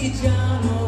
partigiano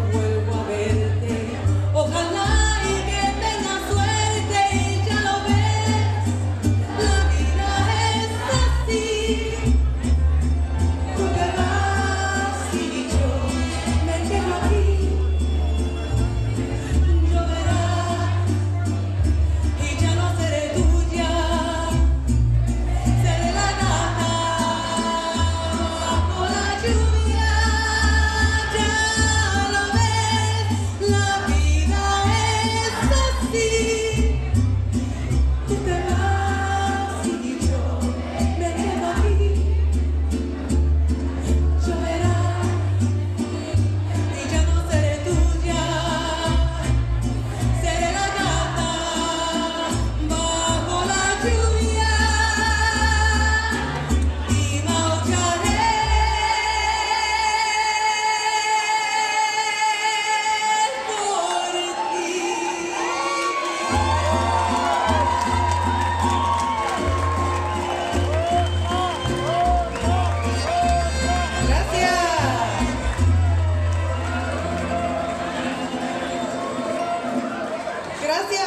gracias.